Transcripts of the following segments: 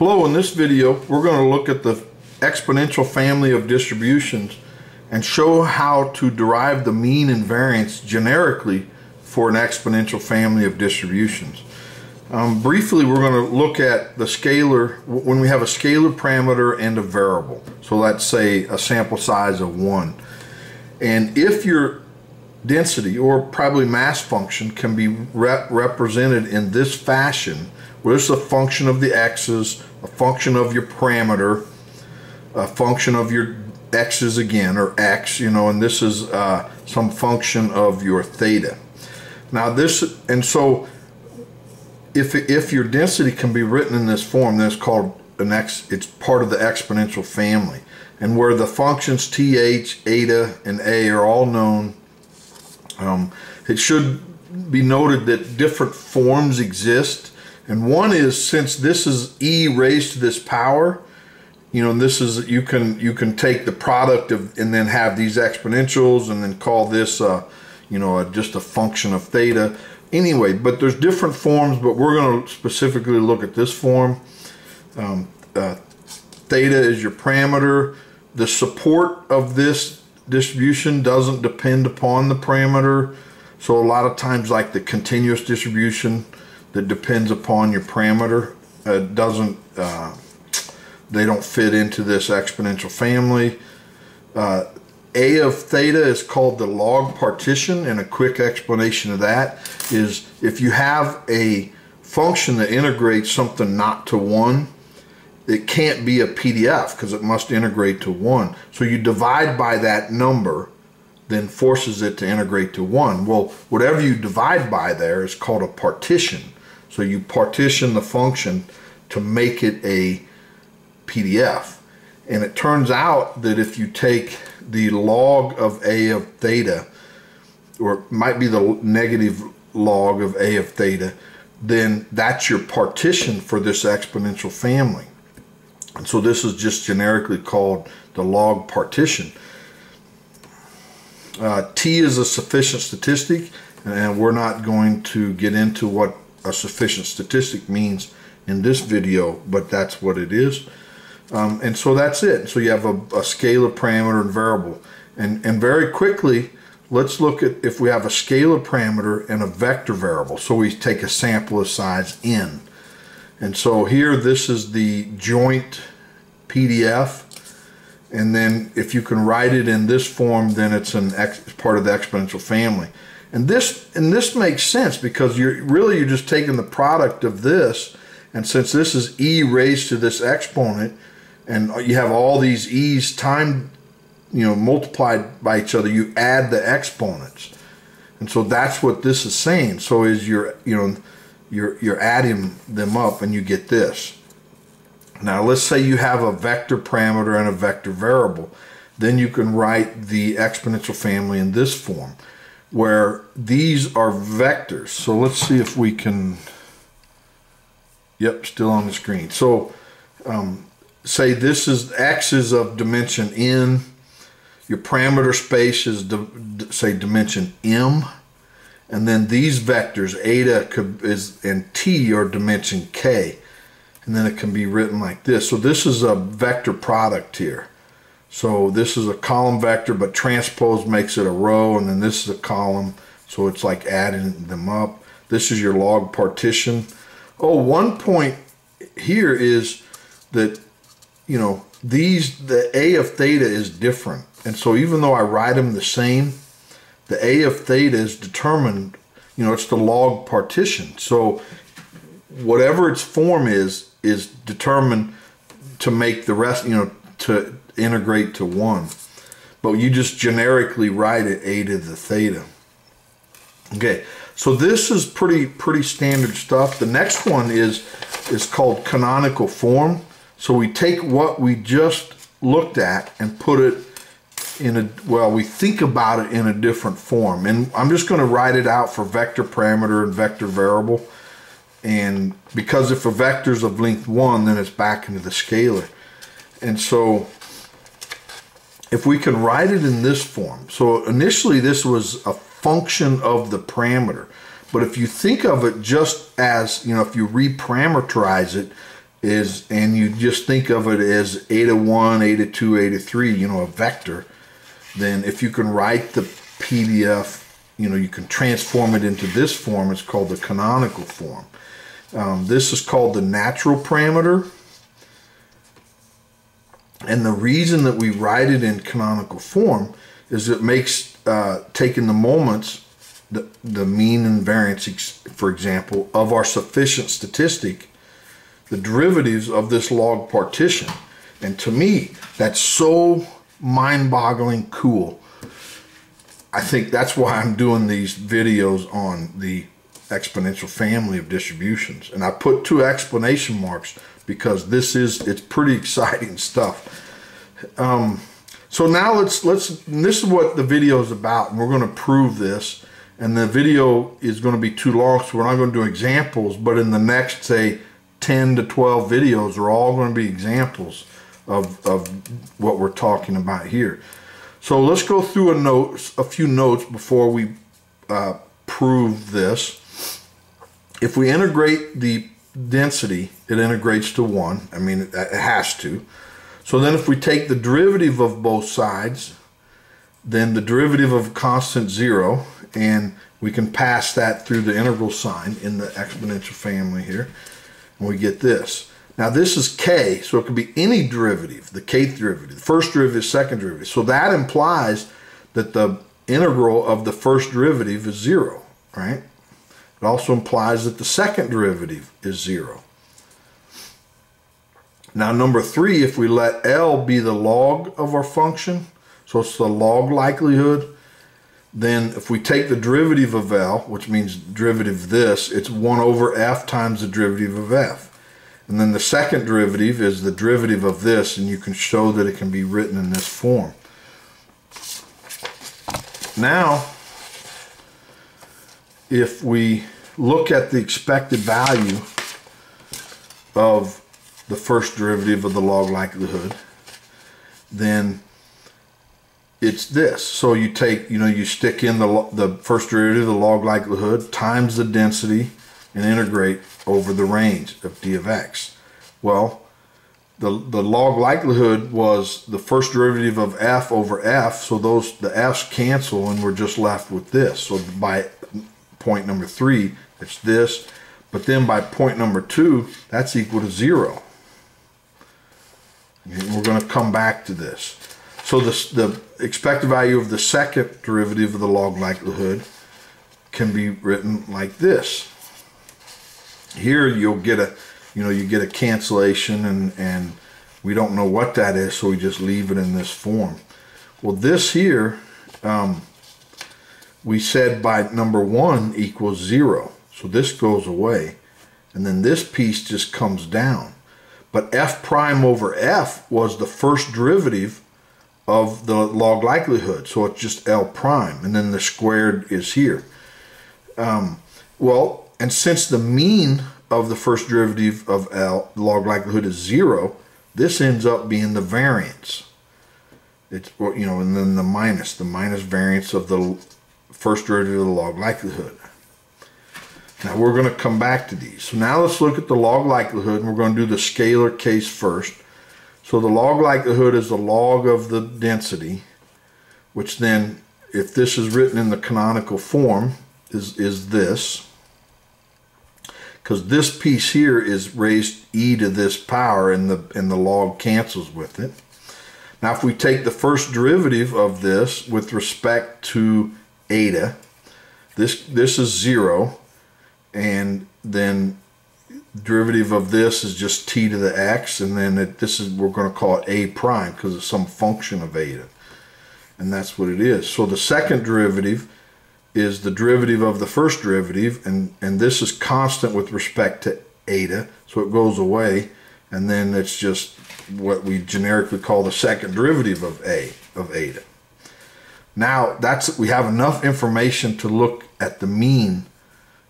Hello, in this video we're going to look at the exponential family of distributions and show how to derive the mean and variance generically for an exponential family of distributions. Um, briefly we're going to look at the scalar when we have a scalar parameter and a variable. So let's say a sample size of 1. And if your density or probably mass function can be rep represented in this fashion where it's a function of the x's a function of your parameter, a function of your x's again, or x, you know, and this is uh, some function of your theta. Now this, and so if, if your density can be written in this form, then it's called an x, it's part of the exponential family. And where the functions th, eta, and a are all known, um, it should be noted that different forms exist and one is since this is e raised to this power, you know, this is you can you can take the product of and then have these exponentials and then call this uh, you know, a, just a function of theta. Anyway, but there's different forms, but we're going to specifically look at this form. Um, uh, theta is your parameter. The support of this distribution doesn't depend upon the parameter. So a lot of times like the continuous distribution, that depends upon your parameter. It doesn't, uh, they don't fit into this exponential family. Uh, a of theta is called the log partition and a quick explanation of that is if you have a function that integrates something not to 1 it can't be a PDF because it must integrate to 1 so you divide by that number then forces it to integrate to 1 well whatever you divide by there is called a partition so you partition the function to make it a PDF. And it turns out that if you take the log of A of theta, or it might be the negative log of A of theta, then that's your partition for this exponential family. And so this is just generically called the log partition. Uh, T is a sufficient statistic, and we're not going to get into what a sufficient statistic means in this video, but that's what it is. Um, and so that's it. So you have a, a scalar parameter and variable. And, and very quickly, let's look at if we have a scalar parameter and a vector variable. So we take a sample of size n. And so here, this is the joint PDF. And then if you can write it in this form, then it's an part of the exponential family. And this and this makes sense because you're really you're just taking the product of this, and since this is e raised to this exponent, and you have all these e's time, you know, multiplied by each other, you add the exponents, and so that's what this is saying. So is you're you know, you're you're adding them up, and you get this. Now let's say you have a vector parameter and a vector variable, then you can write the exponential family in this form where these are vectors. So let's see if we can, yep, still on the screen. So um, say this is x is of dimension n, your parameter space is, say, dimension m, and then these vectors, eta is and t are dimension k, and then it can be written like this. So this is a vector product here. So this is a column vector, but transpose makes it a row, and then this is a column. So it's like adding them up. This is your log partition. Oh, one point here is that, you know, these, the A of theta is different. And so even though I write them the same, the A of theta is determined, you know, it's the log partition. So whatever its form is, is determined to make the rest, you know, to integrate to 1. But you just generically write it a to the theta. Okay, so this is pretty pretty standard stuff. The next one is is called canonical form. So we take what we just looked at and put it in a, well, we think about it in a different form. And I'm just going to write it out for vector parameter and vector variable. And because if a vector is of length 1, then it's back into the scalar. And so if we can write it in this form. So initially this was a function of the parameter. But if you think of it just as, you know, if you reparameterize it, is, and you just think of it as eta 1, eta 2, eta 3, you know, a vector, then if you can write the PDF, you know, you can transform it into this form. It's called the canonical form. Um, this is called the natural parameter. And the reason that we write it in canonical form is it makes uh, taking the moments, the, the mean and variance, for example, of our sufficient statistic, the derivatives of this log partition. And to me, that's so mind-boggling cool. I think that's why I'm doing these videos on the exponential family of distributions. And I put two explanation marks because this is, it's pretty exciting stuff. Um, so now let's, let's, this is what the video is about. And we're going to prove this. And the video is going to be too long, so we're not going to do examples. But in the next, say, 10 to 12 videos are all going to be examples of, of what we're talking about here. So let's go through a note, a few notes before we uh, prove this. If we integrate the density, it integrates to 1. I mean, it, it has to. So then if we take the derivative of both sides, then the derivative of constant 0, and we can pass that through the integral sign in the exponential family here, and we get this. Now this is k, so it could be any derivative, the kth derivative, the first derivative, second derivative. So that implies that the integral of the first derivative is zero, right? It also implies that the second derivative is zero. Now number three, if we let L be the log of our function, so it's the log likelihood, then if we take the derivative of L, which means derivative of this, it's 1 over f times the derivative of f. And then the second derivative is the derivative of this, and you can show that it can be written in this form. Now, if we look at the expected value of the first derivative of the log likelihood, then it's this. So you take, you know, you stick in the, the first derivative, of the log likelihood, times the density, and integrate over the range of d of x. Well, the, the log likelihood was the first derivative of f over f, so those the f's cancel and we're just left with this. So by point number three, it's this, but then by point number two, that's equal to zero. And we're going to come back to this. So the, the expected value of the second derivative of the log likelihood can be written like this. Here you'll get a, you know, you get a cancellation and, and we don't know what that is, so we just leave it in this form. Well, this here, um, we said by number one equals zero. So this goes away. And then this piece just comes down. But f prime over f was the first derivative of the log likelihood. So it's just L prime. And then the squared is here. Um, well, and since the mean of the first derivative of L, log likelihood is zero, this ends up being the variance. It's, you know, and then the minus, the minus variance of the first derivative of the log likelihood. Now we're going to come back to these. So now let's look at the log likelihood and we're going to do the scalar case first. So the log likelihood is the log of the density, which then, if this is written in the canonical form, is, is this. Because this piece here is raised e to this power and the, and the log cancels with it. Now if we take the first derivative of this with respect to eta, this, this is zero and then derivative of this is just t to the x and then it, this is we're going to call it a prime because it's some function of eta and that's what it is so the second derivative is the derivative of the first derivative and and this is constant with respect to eta so it goes away and then it's just what we generically call the second derivative of a of eta now that's we have enough information to look at the mean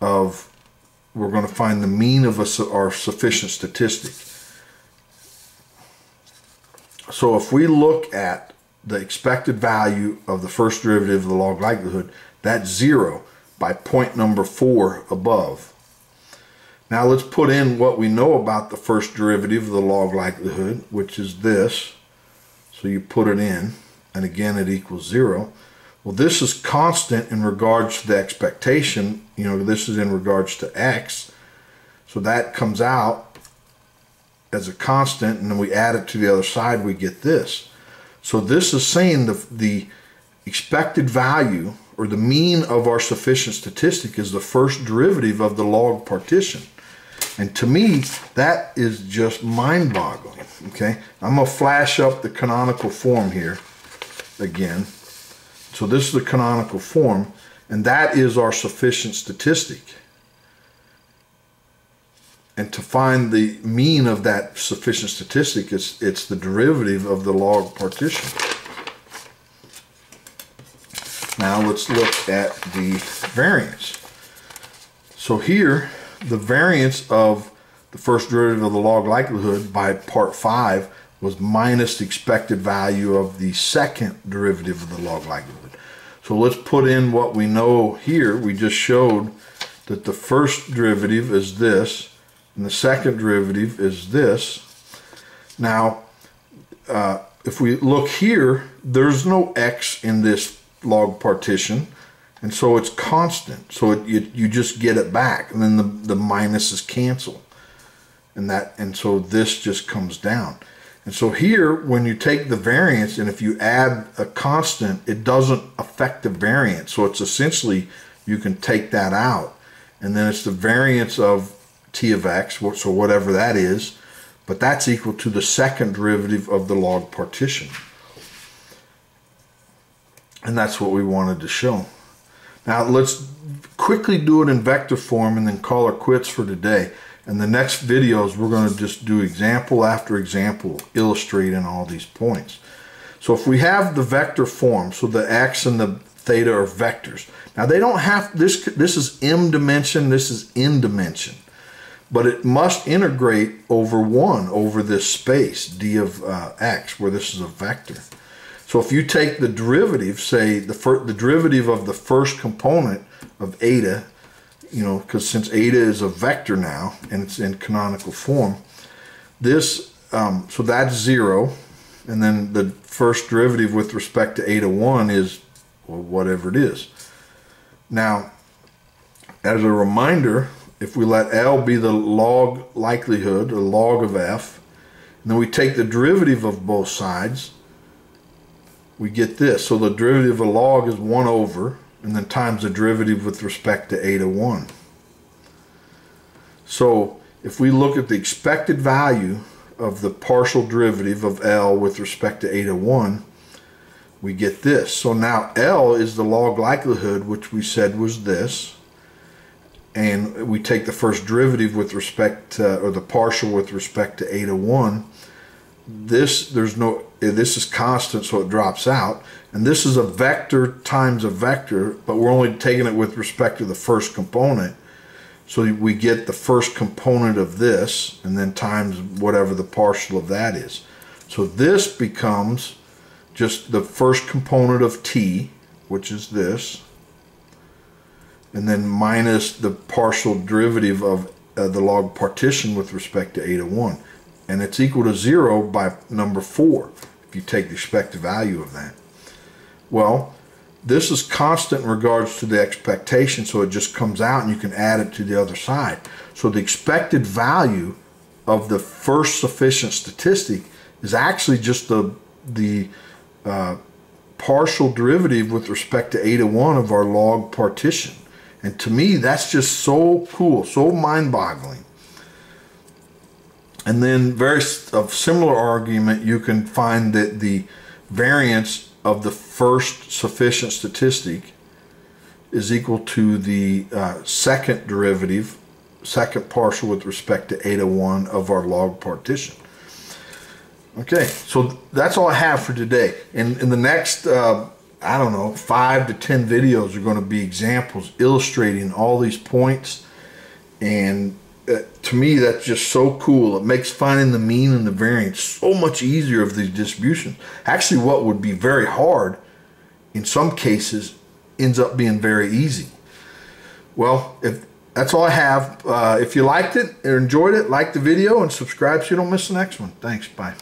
of we're going to find the mean of a, our sufficient statistic. So if we look at the expected value of the first derivative of the log likelihood, that's zero by point number four above. Now let's put in what we know about the first derivative of the log likelihood, which is this. So you put it in, and again it equals zero. Well, this is constant in regards to the expectation. You know, this is in regards to x. So that comes out as a constant, and then we add it to the other side, we get this. So this is saying the, the expected value or the mean of our sufficient statistic is the first derivative of the log partition. And to me, that is just mind-boggling, okay? I'm to flash up the canonical form here again. So this is the canonical form, and that is our sufficient statistic. And to find the mean of that sufficient statistic, it's, it's the derivative of the log partition. Now let's look at the variance. So here, the variance of the first derivative of the log likelihood by part 5 was minus the expected value of the second derivative of the log likelihood. So let's put in what we know here. We just showed that the first derivative is this, and the second derivative is this. Now, uh, if we look here, there's no x in this log partition, and so it's constant. So it, you, you just get it back, and then the, the minuses cancel. And that and so this just comes down. And so here, when you take the variance and if you add a constant, it doesn't affect the variance. So it's essentially, you can take that out. And then it's the variance of t of x, so whatever that is, but that's equal to the second derivative of the log partition. And that's what we wanted to show. Now let's quickly do it in vector form and then call it quits for today. In the next videos, we're going to just do example after example, illustrating all these points. So if we have the vector form, so the x and the theta are vectors. Now they don't have, this This is m dimension, this is n dimension. But it must integrate over 1, over this space, d of uh, x, where this is a vector. So if you take the derivative, say the, the derivative of the first component of eta you know, because since eta is a vector now and it's in canonical form, this, um, so that's zero. And then the first derivative with respect to eta 1 is well, whatever it is. Now, as a reminder, if we let L be the log likelihood, the log of F, and then we take the derivative of both sides, we get this. So the derivative of log is 1 over and then times the derivative with respect to eta 1. So if we look at the expected value of the partial derivative of L with respect to eta 1, we get this. So now L is the log likelihood, which we said was this. And we take the first derivative with respect to, or the partial with respect to eta 1. This, there's no, this is constant, so it drops out. And this is a vector times a vector, but we're only taking it with respect to the first component. So we get the first component of this, and then times whatever the partial of that is. So this becomes just the first component of t, which is this, and then minus the partial derivative of uh, the log partition with respect to eta 1. And it's equal to 0 by number 4 if you take the expected value of that. Well, this is constant in regards to the expectation, so it just comes out and you can add it to the other side. So the expected value of the first sufficient statistic is actually just the, the uh, partial derivative with respect to eta 1 of our log partition. And to me, that's just so cool, so mind-boggling. And then very of similar argument, you can find that the variance of the first sufficient statistic is equal to the uh, second derivative, second partial with respect to eta 1 of our log partition. Okay, so that's all I have for today. In, in the next, uh, I don't know, five to ten videos are going to be examples illustrating all these points and uh, to me that's just so cool it makes finding the mean and the variance so much easier of these distributions actually what would be very hard in some cases ends up being very easy well if that's all I have. Uh, if you liked it or enjoyed it, like the video and subscribe so you don't miss the next one. Thanks. Bye.